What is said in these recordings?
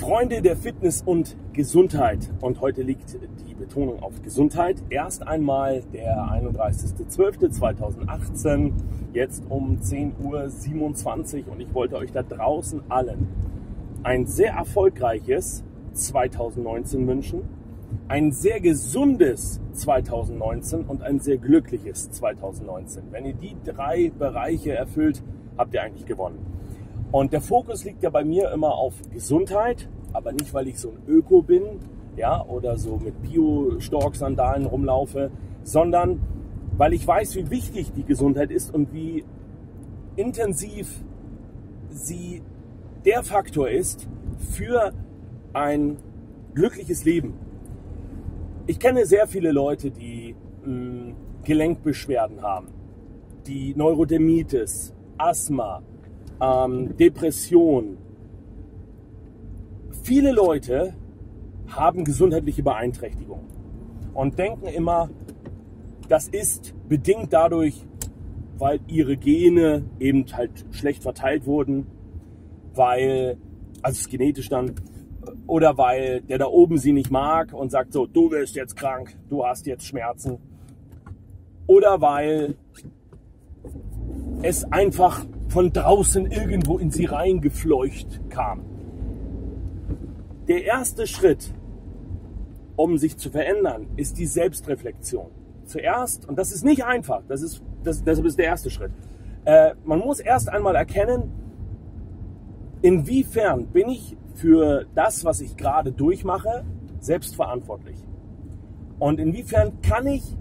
Freunde der Fitness und Gesundheit. Und heute liegt die Betonung auf Gesundheit. Erst einmal der 31.12.2018, jetzt um 10.27 Uhr. Und ich wollte euch da draußen allen ein sehr erfolgreiches 2019 wünschen, ein sehr gesundes 2019 und ein sehr glückliches 2019. Wenn ihr die drei Bereiche erfüllt, habt ihr eigentlich gewonnen. Und der Fokus liegt ja bei mir immer auf Gesundheit, aber nicht, weil ich so ein Öko bin, ja, oder so mit Bio-Stork-Sandalen rumlaufe, sondern weil ich weiß, wie wichtig die Gesundheit ist und wie intensiv sie der Faktor ist für ein glückliches Leben. Ich kenne sehr viele Leute, die mh, hm, Gelenkbeschwerden haben, die Neurodermitis, Asthma, ähm, Depression. Viele Leute haben gesundheitliche Beeinträchtigungen und denken immer, das ist bedingt dadurch, weil ihre Gene eben halt schlecht verteilt wurden, weil, also es genetisch dann, oder weil der da oben sie nicht mag und sagt so, du wirst jetzt krank, du hast jetzt Schmerzen. Oder weil es einfach von draußen irgendwo in sie reingefleucht kam. Der erste Schritt, um sich zu verändern, ist die Selbstreflexion. Zuerst, und das ist nicht einfach, das ist, das, deshalb ist der erste Schritt. Äh, man muss erst einmal erkennen, inwiefern bin ich für das, was ich gerade durchmache, selbstverantwortlich. Und inwiefern kann ich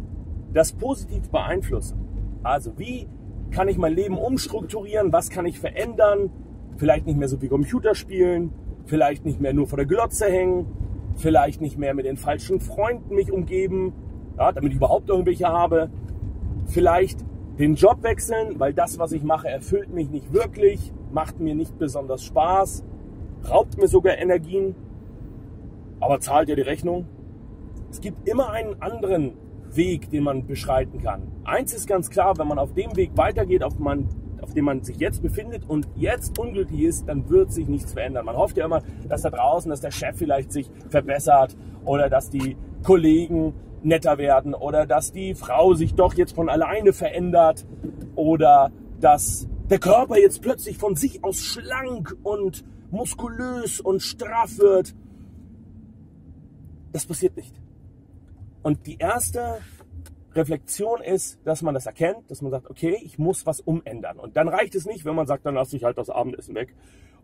das positiv beeinflussen? Also wie kann ich mein Leben umstrukturieren? Was kann ich verändern? Vielleicht nicht mehr so wie Computer spielen, vielleicht nicht mehr nur vor der Glotze hängen, vielleicht nicht mehr mit den falschen Freunden mich umgeben, ja, damit ich überhaupt irgendwelche habe. Vielleicht den Job wechseln, weil das, was ich mache, erfüllt mich nicht wirklich, macht mir nicht besonders Spaß, raubt mir sogar Energien, aber zahlt ja die Rechnung. Es gibt immer einen anderen Weg, den man beschreiten kann. Eins ist ganz klar, wenn man auf dem Weg weitergeht, auf, man, auf dem man sich jetzt befindet und jetzt unglücklich ist, dann wird sich nichts verändern. Man hofft ja immer, dass da draußen, dass der Chef vielleicht sich verbessert oder dass die Kollegen netter werden oder dass die Frau sich doch jetzt von alleine verändert oder dass der Körper jetzt plötzlich von sich aus schlank und muskulös und straff wird. Das passiert nicht. Und die erste Reflexion ist, dass man das erkennt, dass man sagt, okay, ich muss was umändern. Und dann reicht es nicht, wenn man sagt, dann lasse ich halt das Abendessen weg.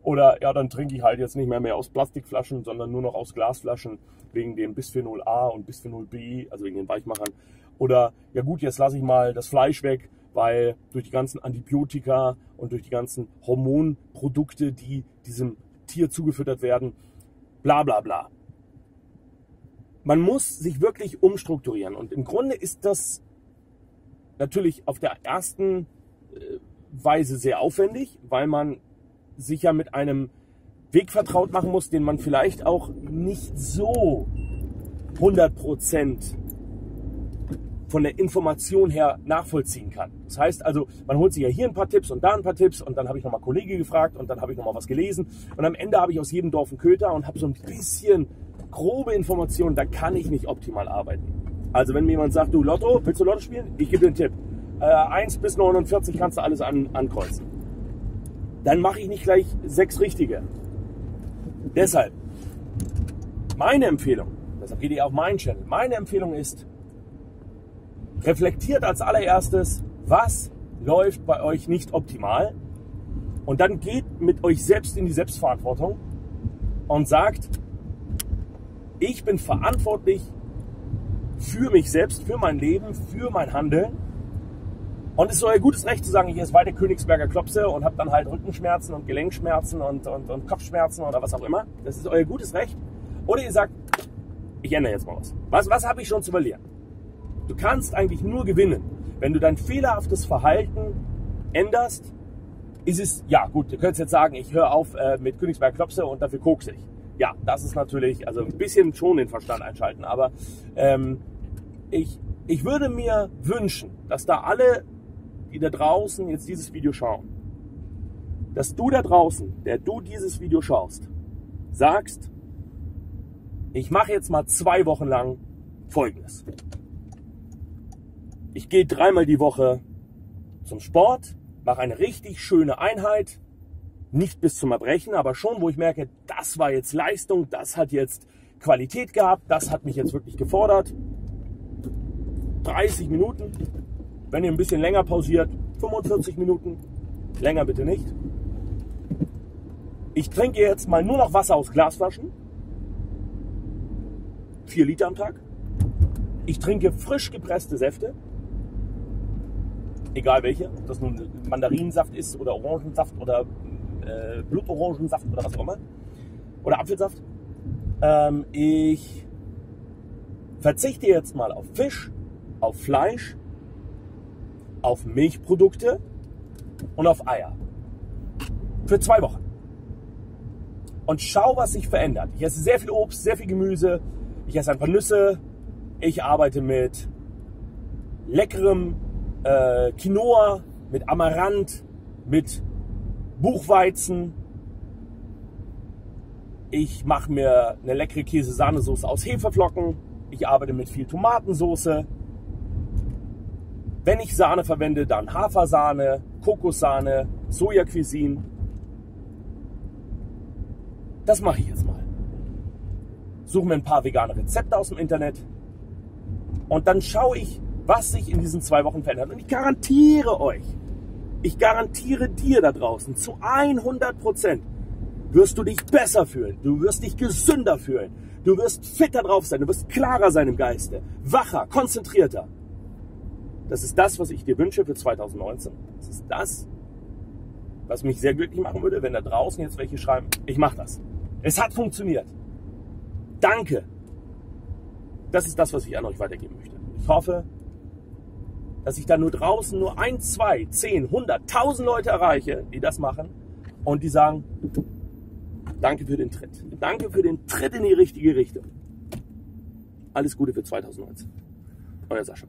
Oder ja, dann trinke ich halt jetzt nicht mehr, mehr aus Plastikflaschen, sondern nur noch aus Glasflaschen wegen dem Bisphenol A und Bisphenol B, also wegen den Weichmachern. Oder ja gut, jetzt lasse ich mal das Fleisch weg, weil durch die ganzen Antibiotika und durch die ganzen Hormonprodukte, die diesem Tier zugefüttert werden, bla bla bla man muss sich wirklich umstrukturieren. Und im Grunde ist das natürlich auf der ersten äh, Weise sehr aufwendig, weil man sich ja mit einem Weg vertraut machen muss, den man vielleicht auch nicht so 100 Prozent von der Information her nachvollziehen kann. Das heißt also, man holt sich ja hier ein paar Tipps und da ein paar Tipps und dann habe ich nochmal Kollege gefragt und dann habe ich nochmal was gelesen und am Ende habe ich aus jedem Dorf einen Köter und habe so ein bisschen grobe Informationen, da kann ich nicht optimal arbeiten. Also wenn mir jemand sagt, du Lotto, willst du Lotto spielen? Ich gebe dir einen Tipp. Äh, 1 bis 49 kannst du alles an, ankreuzen. Dann mache ich nicht gleich sechs richtige. Deshalb, meine Empfehlung, deshalb geht ihr auf meinen Channel, meine Empfehlung ist, reflektiert als allererstes, was läuft bei euch nicht optimal und dann geht mit euch selbst in die Selbstverantwortung und sagt, ich bin verantwortlich für mich selbst, für mein Leben, für mein Handeln. Und es ist euer gutes Recht zu sagen, ich esse weiter Königsberger Klopse und habe dann halt Rückenschmerzen und Gelenkschmerzen und, und, und Kopfschmerzen oder was auch immer. Das ist euer gutes Recht. Oder ihr sagt, ich ändere jetzt mal was. Was, was habe ich schon zu verlieren? Du kannst eigentlich nur gewinnen. Wenn du dein fehlerhaftes Verhalten änderst, ist es, ja gut, du könntest jetzt sagen, ich höre auf äh, mit Königsberger Klopse und dafür kokse ich ja, das ist natürlich, also ein bisschen schon den Verstand einschalten, aber ähm, ich, ich würde mir wünschen, dass da alle, die da draußen jetzt dieses Video schauen, dass du da draußen, der du dieses Video schaust, sagst, ich mache jetzt mal zwei Wochen lang Folgendes. Ich gehe dreimal die Woche zum Sport, mache eine richtig schöne Einheit, nicht bis zum Erbrechen, aber schon, wo ich merke, das war jetzt Leistung, das hat jetzt Qualität gehabt, das hat mich jetzt wirklich gefordert. 30 Minuten, wenn ihr ein bisschen länger pausiert, 45 Minuten, länger bitte nicht. Ich trinke jetzt mal nur noch Wasser aus Glasflaschen. 4 Liter am Tag. Ich trinke frisch gepresste Säfte. Egal welche. Ob das nun Mandarinensaft ist oder Orangensaft oder äh, Blutorangensaft oder was auch immer. Oder Apfelsaft. Ähm, ich verzichte jetzt mal auf Fisch, auf Fleisch, auf Milchprodukte und auf Eier. Für zwei Wochen. Und schau, was sich verändert. Ich esse sehr viel Obst, sehr viel Gemüse. Ich esse ein paar Nüsse. Ich arbeite mit leckerem äh, Quinoa, mit Amaranth, mit Buchweizen. Ich mache mir eine leckere Käse-Sahnesoße aus Hefeflocken. Ich arbeite mit viel Tomatensoße. Wenn ich Sahne verwende, dann Hafersahne, Kokossahne, Soja-Cuisine. Das mache ich jetzt mal. Suche mir ein paar vegane Rezepte aus dem Internet und dann schaue ich, was sich in diesen zwei Wochen verändert. Und ich garantiere euch, ich garantiere dir da draußen, zu 100 Prozent wirst du dich besser fühlen. Du wirst dich gesünder fühlen. Du wirst fitter drauf sein. Du wirst klarer sein im Geiste. Wacher, konzentrierter. Das ist das, was ich dir wünsche für 2019. Das ist das, was mich sehr glücklich machen würde, wenn da draußen jetzt welche schreiben, ich mache das. Es hat funktioniert. Danke. Das ist das, was ich an euch weitergeben möchte. Ich hoffe, dass ich da nur draußen nur ein, zwei, zehn, hundert, tausend Leute erreiche, die das machen und die sagen, danke für den Tritt. Danke für den Tritt in die richtige Richtung. Alles Gute für 2019. Euer Sascha.